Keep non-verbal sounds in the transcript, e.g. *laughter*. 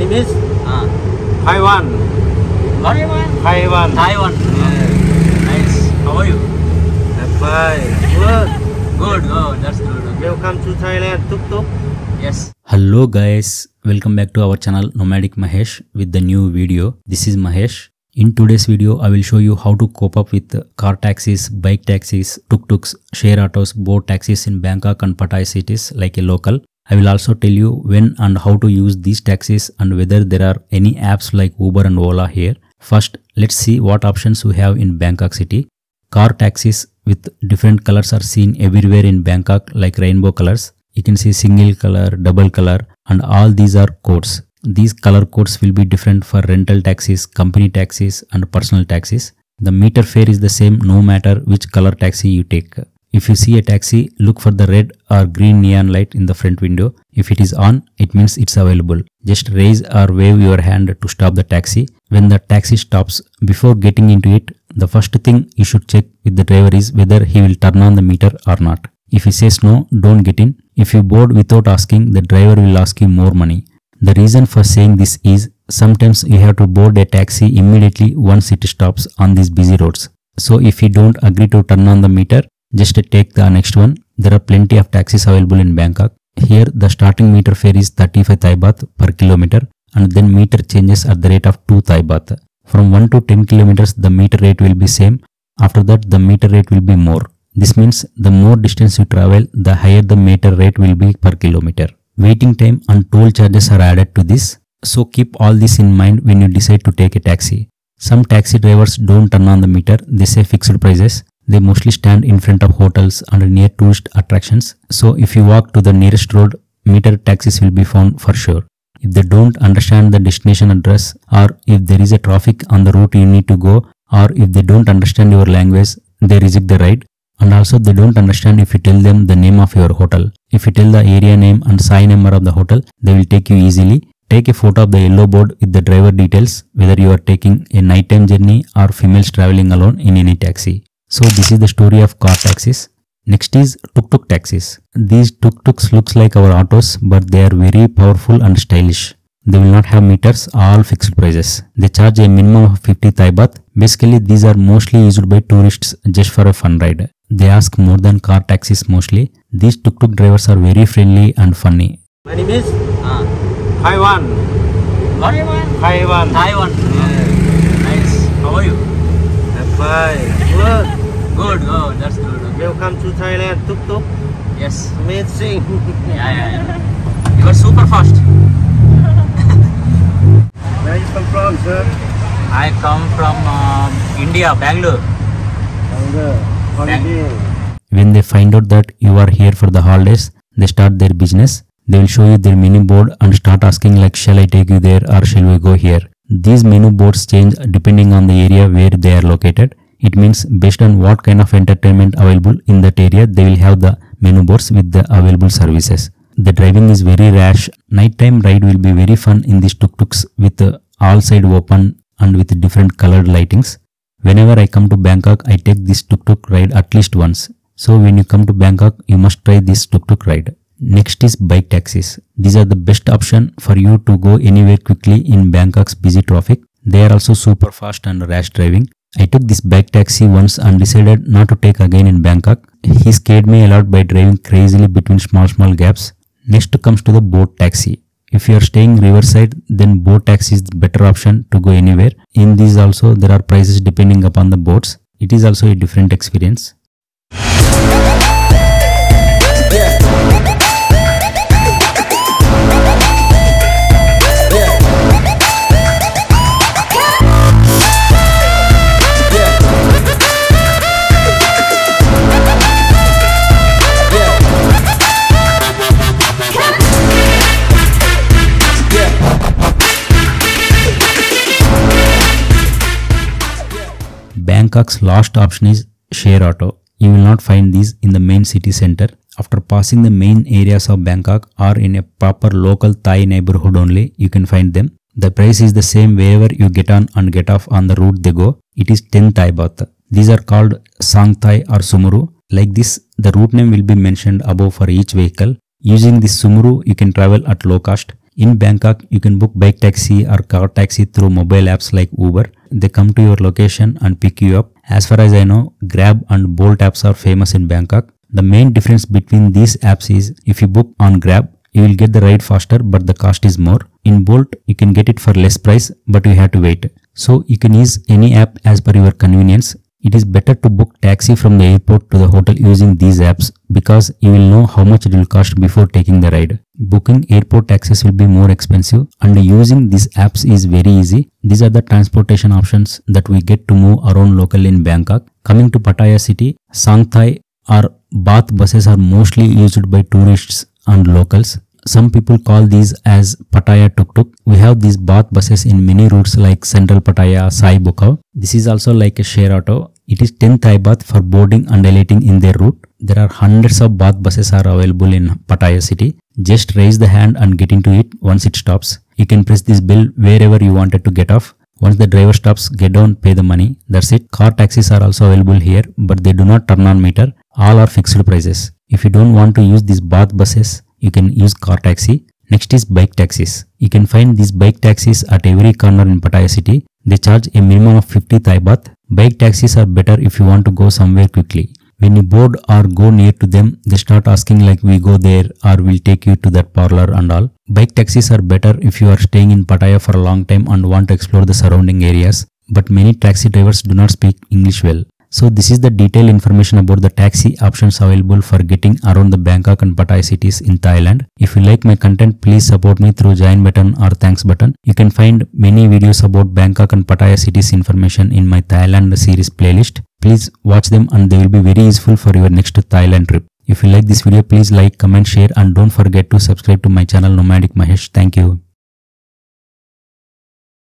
name is Ah, Taiwan. what? Taiwan. Taiwan. Nice. How are you? I'm fine. Good. Good. Oh, that's good. Okay. Welcome to Thailand. Tuk tuk. Yes. Hello guys, welcome back to our channel Nomadic Mahesh with the new video. This is Mahesh. In today's video, I will show you how to cope up with car taxis, bike taxis, tuk-tuks, share autos, boat taxis in Bangkok and Pattaya cities like a local. I will also tell you when and how to use these taxis and whether there are any apps like Uber and Ola here. First, let's see what options we have in Bangkok city. Car taxis with different colors are seen everywhere in Bangkok like rainbow colors. You can see single color, double color and all these are codes. These color codes will be different for rental taxis, company taxis and personal taxis. The meter fare is the same no matter which color taxi you take. If you see a taxi, look for the red or green neon light in the front window. If it is on, it means it's available. Just raise or wave your hand to stop the taxi. When the taxi stops, before getting into it, the first thing you should check with the driver is whether he will turn on the meter or not. If he says no, don't get in. If you board without asking, the driver will ask you more money. The reason for saying this is sometimes you have to board a taxi immediately once it stops on these busy roads. So if you don't agree to turn on the meter, just take the next one. There are plenty of taxis available in Bangkok. Here the starting meter fare is 35 Thai baht per kilometer and then meter changes at the rate of 2 Thai baht. From 1 to 10 kilometers the meter rate will be same. After that the meter rate will be more. This means the more distance you travel, the higher the meter rate will be per kilometer. Waiting time and toll charges are added to this. So keep all this in mind when you decide to take a taxi. Some taxi drivers don't turn on the meter, they say fixed prices. They mostly stand in front of hotels and near tourist attractions. So if you walk to the nearest road, meter taxis will be found for sure. If they don't understand the destination address or if there is a traffic on the route you need to go or if they don't understand your language, they reject the ride and also they don't understand if you tell them the name of your hotel. If you tell the area name and sign number of the hotel, they will take you easily. Take a photo of the yellow board with the driver details, whether you are taking a nighttime journey or females traveling alone in any taxi. So this is the story of car taxis. Next is tuk-tuk taxis. These tuk-tuks looks like our autos but they are very powerful and stylish. They will not have meters, all fixed prices. They charge a minimum of 50 Thai baht. Basically, these are mostly used by tourists just for a fun ride. They ask more than car taxis mostly. These tuk-tuk drivers are very friendly and funny. My name is Ah, Taiwan. what? Taiwan. Taiwan. Nice. How are you? I'm fine. Good. Good. Oh, that's good. Okay. Welcome to Thailand. Tuk tuk. Yes. Amazing. *laughs* Yeah, yeah, yeah. You are super fast. *laughs* Where you come from, sir? I come from um, India, Bangalore. Bangalore. Holiday. When they find out that you are here for the holidays, they start their business. They will show you their menu board and start asking like shall I take you there or shall we go here. These menu boards change depending on the area where they are located. It means based on what kind of entertainment available in that area, they will have the menu boards with the available services. The driving is very rash. Nighttime ride will be very fun in these tuk-tuks with uh, all side open and with different colored lightings. Whenever I come to Bangkok, I take this tuk-tuk ride at least once. So when you come to Bangkok, you must try this tuk-tuk ride. Next is bike taxis. These are the best option for you to go anywhere quickly in Bangkok's busy traffic. They are also super fast and rash driving. I took this bike taxi once and decided not to take again in Bangkok. He scared me a lot by driving crazily between small small gaps. Next comes to the boat taxi. If you are staying riverside, then boat taxi is the better option to go anywhere. In these also there are prices depending upon the boats. It is also a different experience. Bangkok's last option is share auto. You will not find these in the main city center. After passing the main areas of Bangkok or in a proper local Thai neighborhood only, you can find them. The price is the same wherever you get on and get off on the route they go. It is 10 Thai baht. These are called Sang Thai or Sumuru. Like this, the route name will be mentioned above for each vehicle. Using this Sumuru, you can travel at low cost. In Bangkok, you can book bike taxi or car taxi through mobile apps like Uber. They come to your location and pick you up. As far as I know, Grab and Bolt apps are famous in Bangkok. The main difference between these apps is if you book on Grab, you will get the ride faster but the cost is more. In Bolt, you can get it for less price but you have to wait. So you can use any app as per your convenience. It is better to book taxi from the airport to the hotel using these apps because you will know how much it will cost before taking the ride. Booking airport taxis will be more expensive and using these apps is very easy. These are the transportation options that we get to move around locally in Bangkok. Coming to Pattaya city, Sangthai or baht buses are mostly used by tourists and locals. Some people call these as Pattaya Tuk Tuk. We have these baht buses in many routes like Central Pattaya, Soi Buakhao. This is also like a share auto. It is 10 Thai baht for boarding and alighting in their route. There are hundreds of baht buses are available in Pattaya city. Just raise the hand and get into it once it stops. You can press this bell wherever you wanted to get off. Once the driver stops, get down, pay the money. That's it. Car taxis are also available here, but they do not turn on meter. All are fixed prices. If you don't want to use these baht buses, you can use car taxi. Next is bike taxis. You can find these bike taxis at every corner in Pattaya city. They charge a minimum of 50 Thai baht. Bike taxis are better if you want to go somewhere quickly. When you board or go near to them, they start asking like we go there or we'll take you to that parlor and all. Bike taxis are better if you are staying in Pattaya for a long time and want to explore the surrounding areas. But many taxi drivers do not speak English well. So this is the detailed information about the taxi options available for getting around the Bangkok and Pattaya cities in Thailand. If you like my content, please support me through join button or thanks button. You can find many videos about Bangkok and Pattaya cities information in my Thailand series playlist. Please watch them and they will be very useful for your next Thailand trip. If you like this video, please like, comment, share and don't forget to subscribe to my channel Nomadic Mahesh. Thank you.